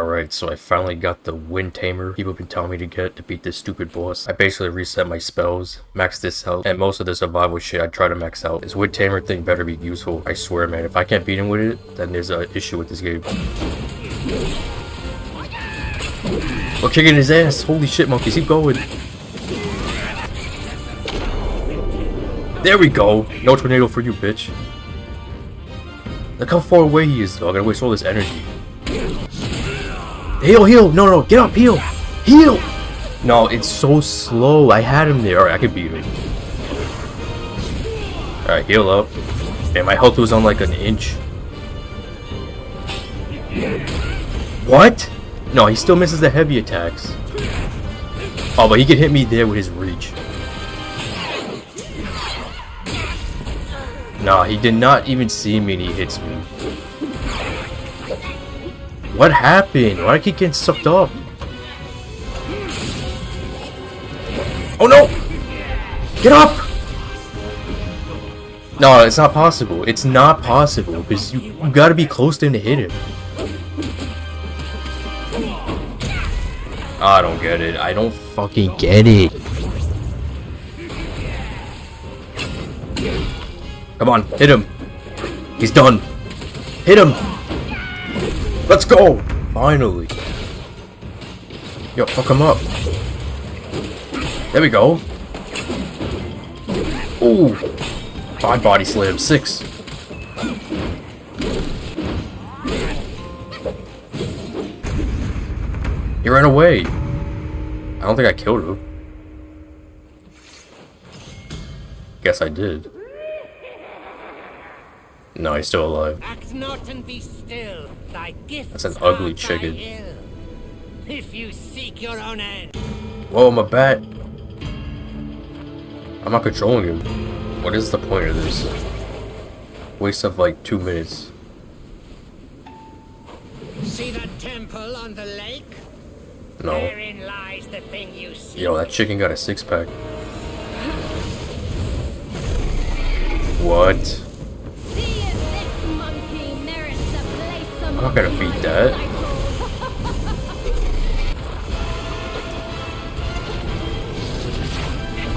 Alright, so I finally got the Wind Tamer people been telling me to get to beat this stupid boss. I basically reset my spells, maxed this out, and most of the survival shit I try to max out. This Wind Tamer thing better be useful. I swear, man. If I can't beat him with it, then there's an issue with this game. We're kicking his ass. Holy shit, monkeys. Keep going. There we go. No tornado for you, bitch. Look how far away he is, though. I gotta waste all this energy. Heal, heal! No, no, get up, heal! Heal! No, it's so slow. I had him there. Alright, I could beat him. Alright, heal up. And my health was on like an inch. What? No, he still misses the heavy attacks. Oh, but he can hit me there with his reach. Nah, he did not even see me and he hits me. What happened? Why I keep getting sucked up? Oh no! Get up! No, it's not possible. It's not possible because you, you gotta be close to him to hit him. I don't get it. I don't fucking get it. Come on, hit him. He's done. Hit him. Let's go! Finally. Yo, fuck him up. There we go. Ooh. Five body slam. Six. He ran away. I don't think I killed him. Guess I did. No, he's still alive. Act not and be still. Thy That's an ugly chicken. If you seek your own end, Whoa, my bat. I'm not controlling him. What is the point of this? Waste of like two minutes. see that temple on the lake? No. Therein lies the thing you seek. Yo, that chicken got a six pack. What? I'm not gonna feed that.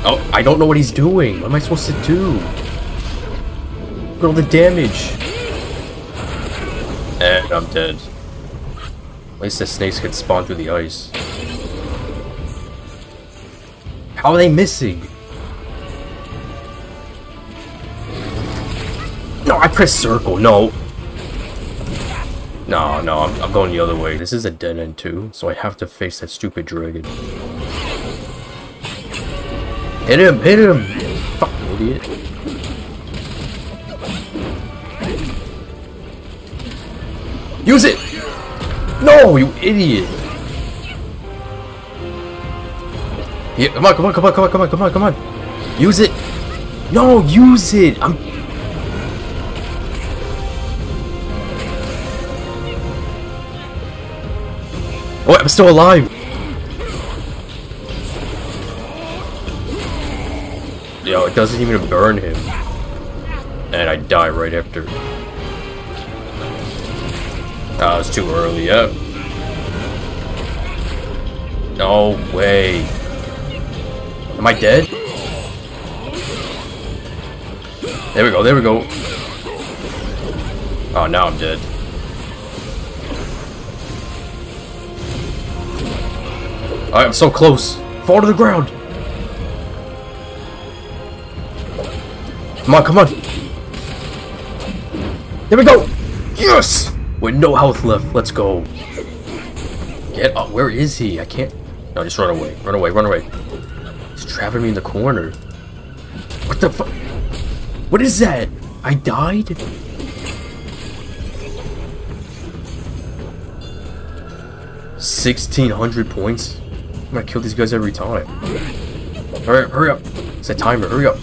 Oh, I don't know what he's doing. What am I supposed to do? Look at all the damage. And I'm dead. At least the snakes can spawn through the ice. How are they missing? No, I pressed circle. No. No, no, I'm, I'm going the other way. This is a dead end too, so I have to face that stupid dragon. Hit him! Hit him! Fucking idiot. Use it! No, you idiot! Yeah, come on, come on, come on, come on, come on, come on, come on! Use it! No, use it! I'm Oh, I'm still alive! Yo, it doesn't even burn him. And I die right after. Oh, it's too early, yep. No way. Am I dead? There we go, there we go. Oh, now I'm dead. I'm so close. Fall to the ground. Come on, come on. There we go. Yes! With no health left. Let's go. Get up. Where is he? I can't. No, just run away. Run away. Run away. He's trapping me in the corner. What the fuck? What is that? I died? Sixteen hundred points. I'm gonna kill these guys every time. Hurry up! Hurry up! It's a timer. Hurry up!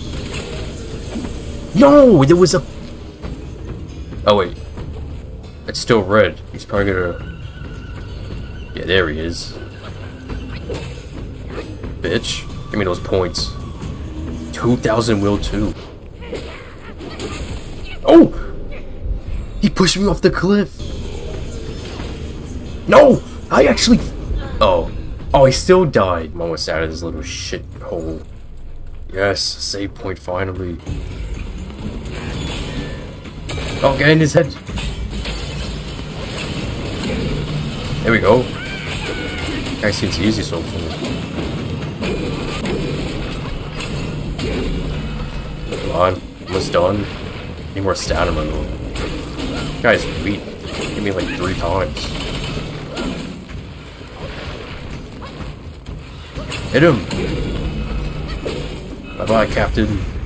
No, there was a. Oh wait, it's still red. He's probably gonna. Yeah, there he is. Bitch, give me those points. Two thousand will too. Oh! He pushed me off the cliff. No! I actually... Oh. Oh, he still died. I'm almost out of this little shit hole. Yes, save point finally. Oh, get in his head. There we go. Guy seems easy so far. Come on, almost done. Need more stamina though. Guy's weak. Hit me like three times. Hit him! Bye bye, Captain.